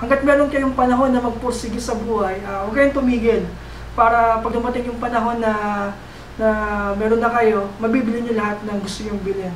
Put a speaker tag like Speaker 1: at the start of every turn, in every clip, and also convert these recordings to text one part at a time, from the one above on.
Speaker 1: hanggat meron kayong panahon na magpursige sa buhay, uh, huwag kayong tumigil para pag dumating yung panahon na na meron na kayo, mabibili nyo lahat ng gusto nyong bilhin.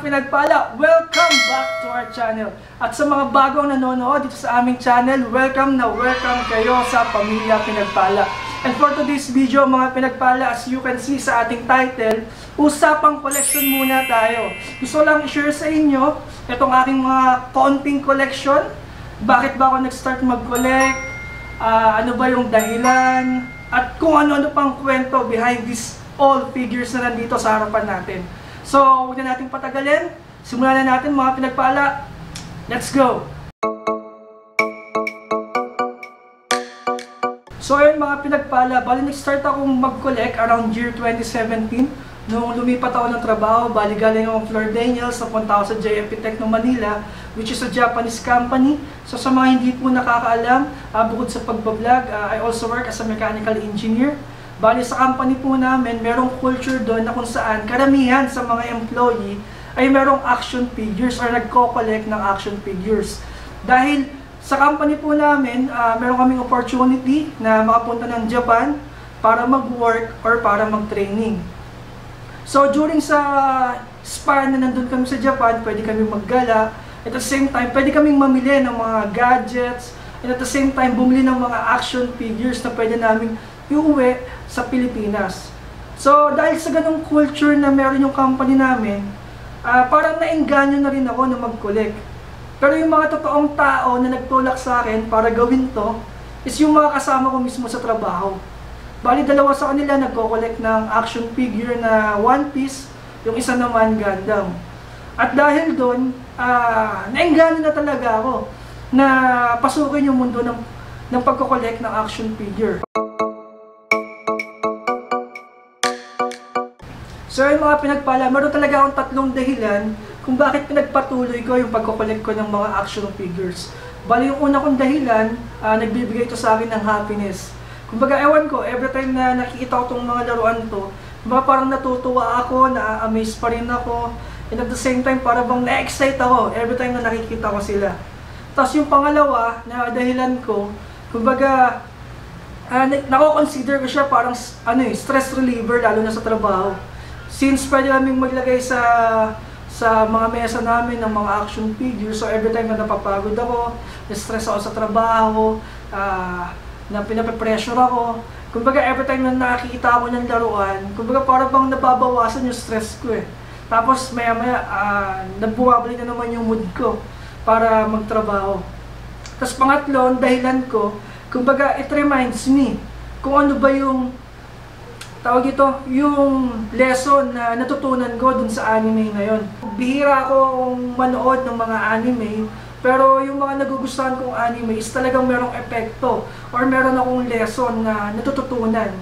Speaker 1: Pinagpala? Welcome back to our channel. At sa mga bagong nanonood dito sa aming channel, welcome na welcome kayo sa Pamilya Pinagpala. And for today's video mga pinagpala, as you can see sa ating title, usapang collection muna tayo. Gusto lang i-share sa inyo itong aking mga konting collection. Bakit ba ako nag-start mag-collect? Uh, ano ba yung dahilan? At kung ano-ano pang kwento behind these all figures na nandito sa harapan natin. So, huwag na natin patagalin. Simulan na natin mga pinagpala. Let's go! So ayun mga pinagpala, bali nag-start akong mag-collect around year 2017. Nung lumipat ako ng trabaho, bali galing akong Flor Daniels, napunta ako sa JFP Techno Manila, which is a Japanese company. So sa mga hindi po nakakaalam, uh, bukod sa pagbablog, uh, I also work as a mechanical engineer. Bali sa company po namin, merong culture doon na kung saan karamihan sa mga employee ay merong action figures or nagko-collect ng action figures. Dahil sa company po namin, uh, meron kaming opportunity na makapunta ng Japan para mag-work or para mag-training. So during sa span na nandun kami sa Japan, pwede kami maggala. At the same time, pwede kaming mamili ng mga gadgets. And at the same time, bumili ng mga action figures na pwede namin iuwi sa Pilipinas. So, dahil sa ganong culture na meron yung company namin, uh, parang naengganyo na rin ako na mag-collect. Pero yung mga totoong tao na nagtulak sa akin para gawin to, is yung mga kasama ko mismo sa trabaho. Bali, dalawa sa kanila nagko-collect ng action figure na One Piece, yung isa naman Gundam. At dahil doon, uh, naengganyo na talaga ako na pasukin yung mundo ng, ng pagko-collect ng action figure. So yung mga pinagpala, meron talaga akong tatlong dahilan kung bakit pinagpatuloy ko yung pagko-collect ko ng mga action figures. Bali yung una kong dahilan, uh, nagbibigay ito sa akin ng happiness. Kumbaga ewan ko, every time na nakikita ko itong mga laruan to, kumbaga parang natutuwa ako, na-amaze pa rin ako, and at the same time parang bang na-excite ako every time na nakikita ko sila. Tapos yung pangalawa na dahilan ko, kumbaga uh, nako-consider ko siya parang ano eh, stress reliever lalo na sa trabaho since pwede namin maglagay sa sa mga mesa namin ng mga action figures, so every time na napapagod ako, na-stress ako sa trabaho, uh, na pinape-pressure ako, kumbaga every time na nakikita ako ng laruan, kumbaga para bang nababawasan yung stress ko eh. Tapos maya maya, uh, nagbuwabalik na naman yung mood ko para magtrabaho. Tapos pangatlo, dahilan ko, kumbaga it reminds me kung ano ba yung tawag ito, yung lesson na natutunan ko dun sa anime na yon. Bihira akong manood ng mga anime, pero yung mga nagugustuhan kong anime is talagang merong epekto or meron akong lesson na natututunan.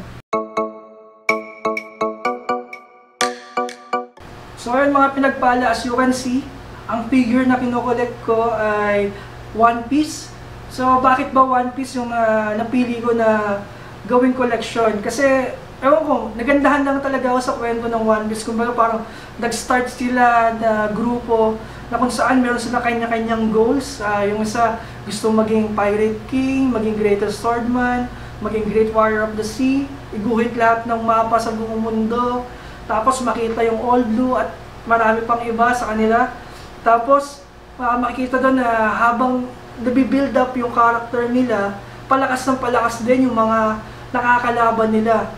Speaker 1: So ayun mga pinagpala, as you can see, ang figure na kinokollect ko ay One Piece. So bakit ba One Piece yung uh, napili ko na gawing collection? Kasi ewan ko, nagandahan lang talaga ako sa kwento ng One Piece. Kumbaga parang nag-start sila na grupo na kung saan meron sila kanya-kanyang goals. Uh, yung isa gusto maging Pirate King, maging Greatest Swordman, maging Great Warrior of the Sea, iguhit lahat ng mapa sa buong mundo, tapos makita yung Old Blue at marami pang iba sa kanila. Tapos uh, makikita doon na habang nabibuild up yung character nila, palakas ng palakas din yung mga nakakalaban nila.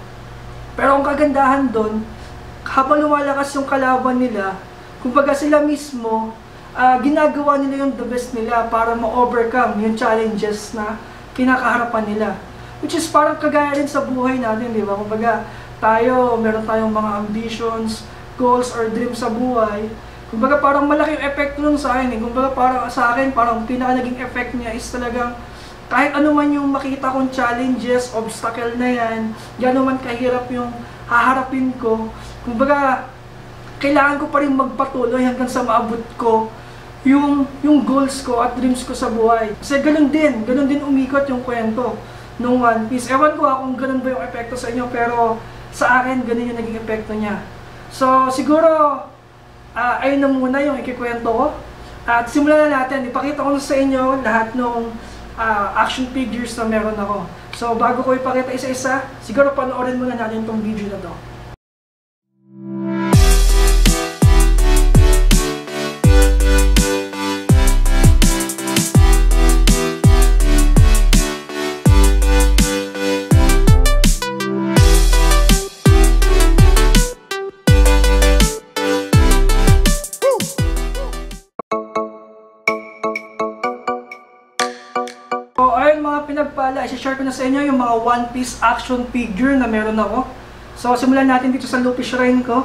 Speaker 1: Pero ang kagandahan doon, habang lumalakas yung kalaban nila, kumbaga sila mismo, uh, ginagawa nila yung the best nila para ma-overcome yung challenges na kinakaharapan nila. Which is parang kagaya rin sa buhay natin, di ba? Kumbaga, tayo, meron tayong mga ambitions, goals, or dreams sa buhay. Kumbaga, parang malaki yung effect nun sa akin. Eh. Kumbaga, parang sa akin, parang pinaka naging effect niya is talagang kahit ano man yung makita kong challenges, obstacle na yan, gano'n man kahirap yung haharapin ko, kumbaga, kailangan ko pa rin magpatuloy hanggang sa maabot ko yung, yung goals ko at dreams ko sa buhay. Kasi ganun din, ganun din umikot yung kwento nung One Piece. Ewan ko kung ganun ba yung epekto sa inyo, pero sa akin, ganun yung naging epekto niya. So, siguro, uh, ayun na muna yung ikikwento ko. At simulan na natin, ipakita ko na sa inyo lahat ng uh, action figures na meron ako. So, bago ko ipakita isa-isa, siguro panoorin muna natin itong video na to. Ko na sa inyo yung mga One Piece action figure na meron ako. So, simulan natin dito sa Luffy Shrine ko.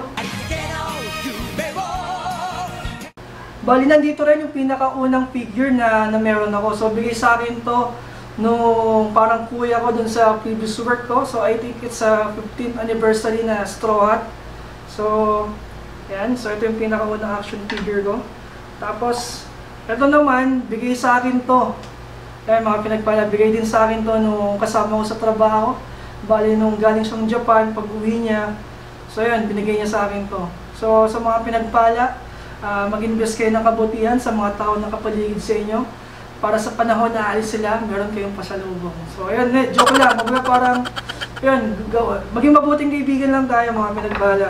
Speaker 1: Bali, nandito rin yung pinakaunang figure na, na meron ako. So, bigay sa akin to nung parang kuya ko dun sa previous work ko. So, I think it's a 15th anniversary na Straw Hat. So, yan. So, ito yung pinakaunang action figure ko. Tapos, ito naman, bigay sa akin to kaya mga pinagpalabigay din sa akin to nung kasama ko sa trabaho. Bali nung galing siyang Japan, pag uwi niya. So yun, binigay niya sa akin to. So sa mga pinagpala, uh, mag-invest kayo ng kabutihan sa mga tao na kapaligid sa inyo. Para sa panahon na alis sila, meron kayong pasalubong. So ayun, eh, joke lang. Mga parang, yun. Maging mabuting kaibigan lang tayo mga pinagpala.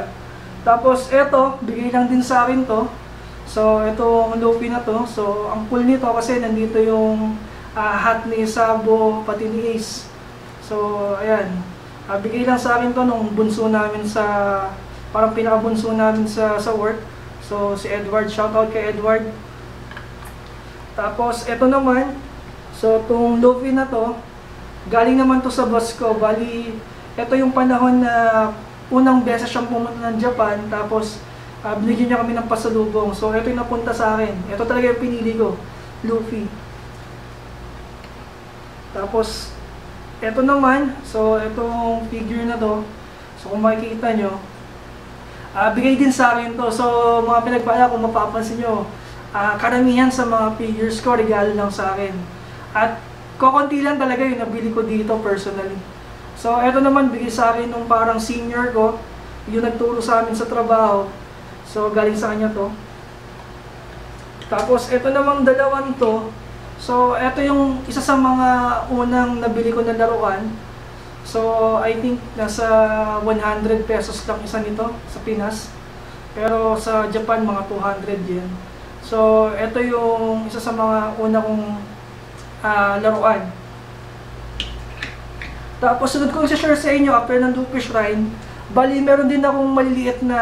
Speaker 1: Tapos eto, bigay lang din sa akin to. So itong Luffy na to. So ang cool nito kasi nandito yung uh, hat ni Sabo, pati ni Ace. So, ayan. Uh, bigay lang sa akin to nung bunso namin sa, parang pinakabunso namin sa, sa work. So, si Edward, shoutout kay Edward. Tapos, ito naman, so, itong Luffy na to, galing naman to sa boss ko. Bali, ito yung panahon na unang beses siyang pumunta ng Japan, tapos, uh, binigyan niya kami ng pasalubong. So, ito yung napunta sa akin. Ito talaga yung pinili ko, Luffy. Tapos, ito naman, so itong figure na to, so kung makikita nyo, uh, bigay din sa akin to. So, mga pinagpala, kung mapapansin nyo, uh, karamihan sa mga figures ko, regalo lang sa akin. At kokonti lang talaga yung nabili ko dito personally. So, ito naman, bigay sa akin nung parang senior ko, yung nagturo sa amin sa trabaho. So, galing sa kanya to. Tapos, ito namang dalawan to, So, ito yung isa sa mga unang nabili ko na laruan. So, I think nasa 100 pesos lang isa nito sa Pinas. Pero sa Japan, mga 200 yen. So, ito yung isa sa mga una kong uh, laruan. Tapos, sunod ko i-share sa inyo after ng Lupe Shrine. Bali, meron din akong maliliit na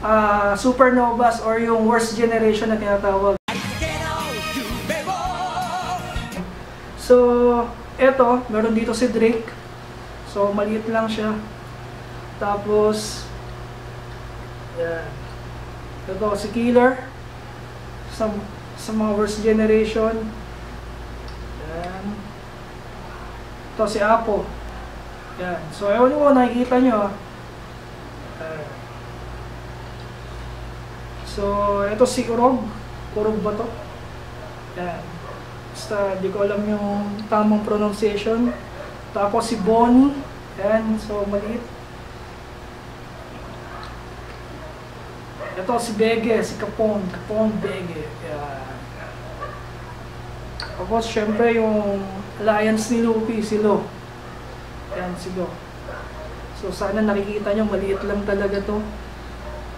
Speaker 1: uh, supernovas or yung worst generation na tinatawag. So, eto, meron dito si Drake. So, maliit lang siya. Tapos, yan. Ito, si Killer. Sa, sa mga worst generation. Yan. Ito, si Apo. Yan. So, ewan ko, nakikita nyo. Uh, so, ito si Urog. Urog ba to? Yan. Basta di ko alam yung tamang pronunciation. Tapos si Bonnie. Ayan, so maliit. Ito si Bege, si Capone. Capone Bege. Ayan. Tapos syempre yung alliance ni Luffy, si Lo. Ayan, si Lo. So sana nakikita nyo, maliit lang talaga to.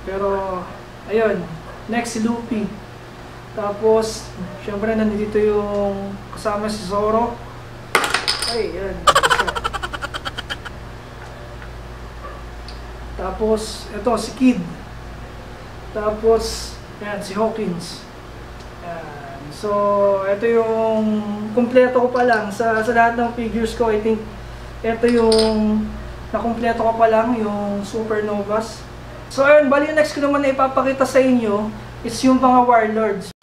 Speaker 1: Pero, ayun. Next si Luffy. Tapos, syempre nandito yung kasama si Zoro. Ay, yan. Tapos, ito si Kid. Tapos, yan, si Hawkins. Yan. So, ito yung kumpleto ko pa lang. Sa, sa lahat ng figures ko, I think, ito yung nakumpleto ko pa lang, yung Supernovas. So, ayun, bali next ko naman na ipapakita sa inyo is yung mga Warlords.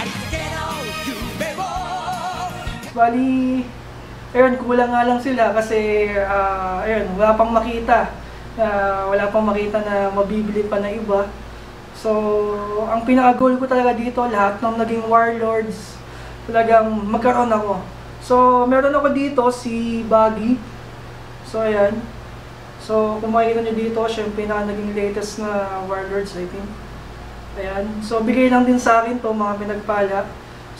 Speaker 1: Bali, ayun, kulang nga lang sila kasi, uh, ayun, wala pang makita. Uh, wala pang makita na mabibili pa na iba. So, ang pinaka-goal ko talaga dito, lahat ng naging warlords, talagang magkaroon ako. So, meron ako dito si Baggy. So, ayan. So, kung makikita nyo dito, siya yung pinaka naging latest na warlords, I think. Ayan. So, bigay lang din sa akin to mga pinagpala.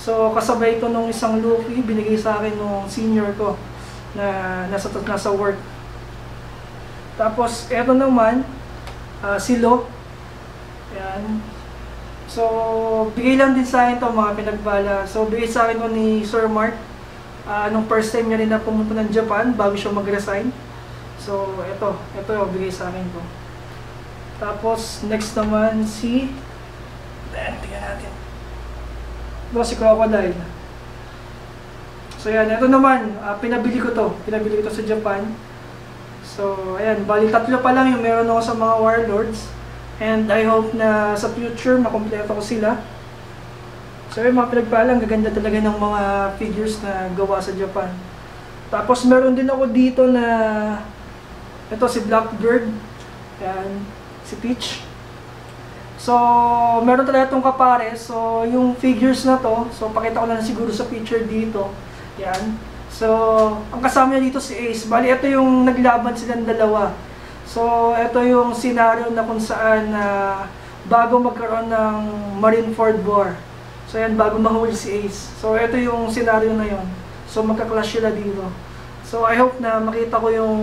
Speaker 1: So, kasabay ito nung isang Luffy, binigay sa akin nung senior ko na nasa, nasa work. Tapos, eto naman, uh, si Lo. Ayan. So, bigay lang din sa akin to mga pinagbala. So, bigay sa akin ni Sir Mark. Uh, nung first time niya rin na pumunta ng Japan bago siya mag-resign. So, eto. Eto yung bigay sa akin to. Tapos, next naman si... Ayan, tingnan natin. Ito si Crocodile. So, yan. Ito naman, uh, pinabili ko to. Pinabili ko to sa Japan. So, ayan. Bali, tatlo pa lang yung meron ako sa mga Warlords. And I hope na sa future makompleto ko sila. So yung mga pinagpalang, gaganda talaga ng mga figures na gawa sa Japan. Tapos meron din ako dito na ito si Blackbird. Yan, si Peach. So, meron talaga itong kapare. So, yung figures na to, so pakita ko na siguro sa picture dito. Yan. So, ang kasama niya dito si Ace. Bali, ito yung naglaban silang dalawa. So, ito yung scenario na kung saan uh, bago magkaroon ng Marineford War. So, yan, bago mahuli si Ace. So, ito yung scenario na yon. So, magka-clash sila dito. So, I hope na makita ko yung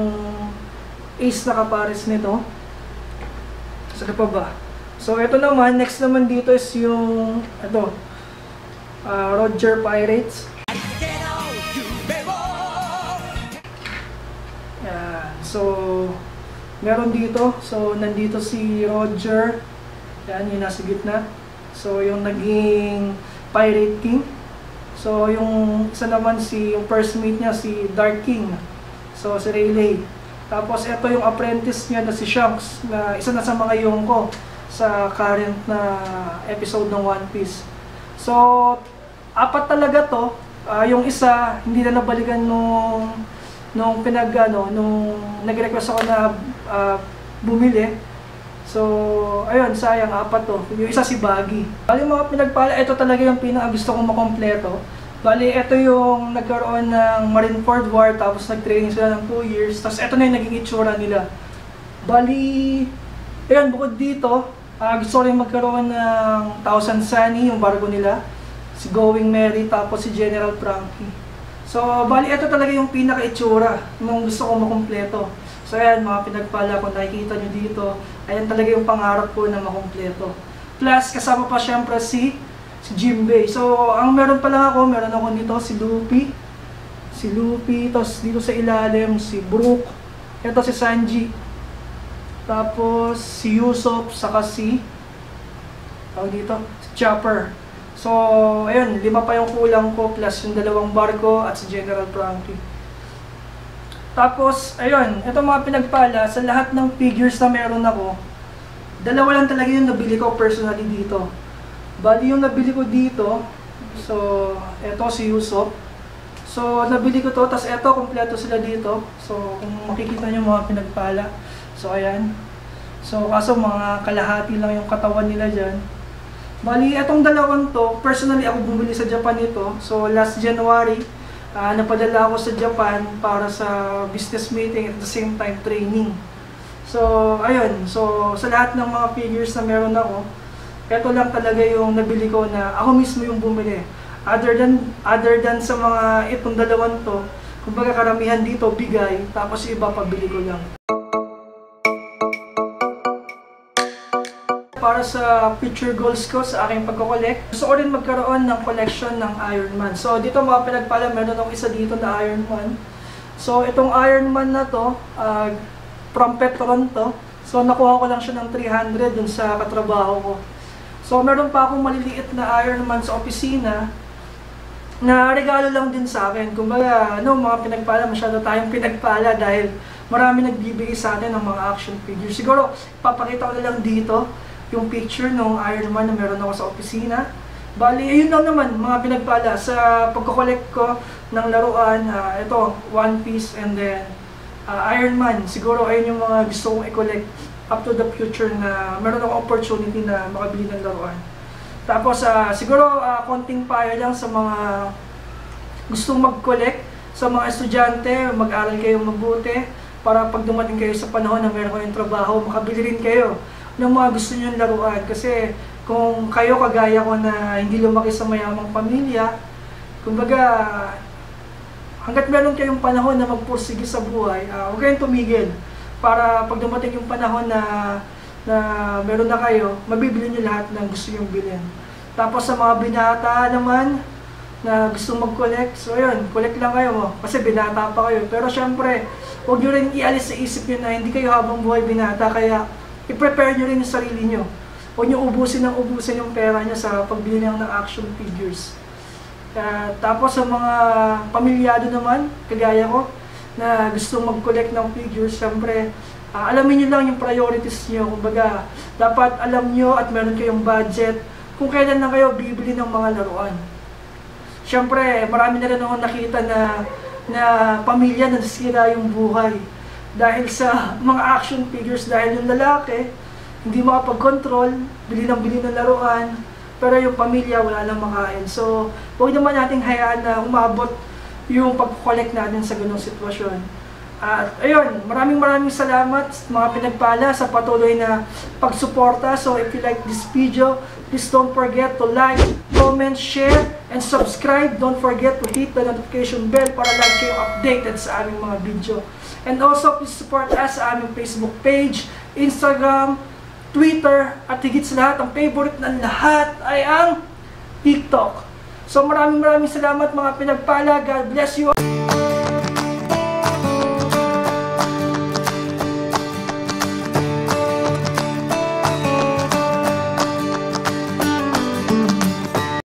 Speaker 1: Ace na kapares nito. Saan pa ba? So, ito naman, next naman dito is yung, ito, uh, Roger Pirates. Yeah, so, meron dito. So, nandito si Roger. Yan, yung nasa gitna. So, yung naging Pirate King. So, yung isa naman si, yung first mate niya, si Dark King. So, si Rayleigh. Tapos, ito yung apprentice niya na si Shanks, na isa na sa mga Yonko sa current na episode ng One Piece. So, apat talaga to. Uh, yung isa, hindi na nabalikan nung nung pinag ano, nung nag-request ako na uh, bumili. So, ayun, sayang apat to. Yung isa si Baggy. Bali mga pinagpala, ito talaga yung pinaka gusto kong makompleto. Bali, ito yung nagkaroon ng Marineford War, tapos nag-training sila ng 2 years. Tapos ito na yung naging itsura nila. Bali, ayun, bukod dito, uh, gusto ko rin magkaroon ng Thousand Sunny, yung barko nila. Si Going Merry, tapos si General Frankie. So, bali, ito talaga yung pinaka-itsura nung gusto ko makumpleto. So, ayan, mga pinagpala, kung nakikita nyo dito, ayan talaga yung pangarap ko na makumpleto. Plus, kasama pa syempre si, si Jimbei. So, ang meron pa lang ako, meron ako dito si Luffy, si Luffy, tapos dito sa ilalim, si Brook, ito si Sanji, tapos si Usopp, saka si, tawag dito, si Chopper. So, ayun, lima pa yung kulang ko plus yung dalawang barko at si General Frankie. Tapos, ayun, ito mga pinagpala, sa lahat ng figures na meron ako, dalawa lang talaga yung nabili ko personally dito. Bali yung nabili ko dito, so, ito si Usopp. So, nabili ko to, tapos ito, kompleto sila dito. So, kung makikita nyo mga pinagpala. So, ayan. So, kaso mga kalahati lang yung katawan nila dyan. Bali, itong dalawang to, personally ako bumili sa Japan ito. So, last January, uh, napadala ako sa Japan para sa business meeting at the same time training. So, ayun. So, sa lahat ng mga figures na meron ako, ito lang talaga yung nabili ko na ako mismo yung bumili. Other than, other than sa mga itong dalawang to, kumbaga karamihan dito bigay, tapos iba pabili ko lang. Para sa future goals ko sa aking pagko-collect. Gusto ko rin magkaroon ng collection ng Iron Man. So dito mga pinagpala, meron akong isa dito na Iron Man. So itong Iron Man na to, uh, from Petron to. So nakuha ko lang siya ng 300 dun sa katrabaho ko. So meron pa akong maliliit na Iron Man sa opisina na regalo lang din sa akin. Kumbaga, ano, mga pinagpala, masyado tayong pinagpala dahil marami nagbibigay sa atin ng mga action figures. Siguro, papakita ko na lang dito yung picture ng Iron Man na meron ako sa opisina. Bali, ayun lang naman, mga pinagpala sa pagko-collect ko ng laruan. Uh, ito, One Piece and then uh, Iron Man. Siguro ayun yung mga gusto kong i-collect up to the future na meron akong opportunity na makabili ng laruan. Tapos ah, siguro ah, konting payo lang sa mga gustong mag-collect sa mga estudyante, mag-aral kayo mabuti para pag dumating kayo sa panahon na meron kayong trabaho, makabili rin kayo ng mga gusto nyo laruan. Kasi kung kayo kagaya ko na hindi lumaki sa mayamang pamilya, kumbaga hanggat meron kayong panahon na magpursige sa buhay, uh, huwag kayong tumigil para pag dumating yung panahon na na meron na kayo, mabibili nyo lahat ng gusto nyong bilhin. Tapos sa mga binata naman, na gusto mag-collect. So yun, collect lang kayo mo. Kasi binata pa kayo. Pero syempre, huwag nyo rin ialis sa isip nyo na hindi kayo habang buhay binata. Kaya i-prepare nyo rin yung sarili nyo. Huwag nyo ubusin ng ubusin yung pera nyo sa pagbili ng action figures. Uh, tapos sa mga pamilyado naman, kagaya ko, na gusto mag-collect ng figures, syempre, uh, alamin nyo lang yung priorities nyo. Kumbaga, dapat alam nyo at meron kayong budget kung kailan na kayo bibili ng mga laruan. Siyempre, marami na rin ako nakita na, na pamilya na nasira yung buhay. Dahil sa mga action figures, dahil yung lalaki, hindi makapag-control, bili ng bili ng laruan, pero yung pamilya wala lang makain. So, huwag naman nating hayaan na umabot yung pag-collect natin sa ganong sitwasyon. At ayun, maraming maraming salamat mga pinagpala sa patuloy na pagsuporta. So if you like this video, please don't forget to like, comment, share, and subscribe. Don't forget to hit the notification bell para lagi kayong updated sa aming mga video. And also, please support us sa aming Facebook page, Instagram, Twitter, at higit sa lahat, ang favorite ng lahat ay ang TikTok. So maraming maraming salamat mga pinagpala. God bless you all.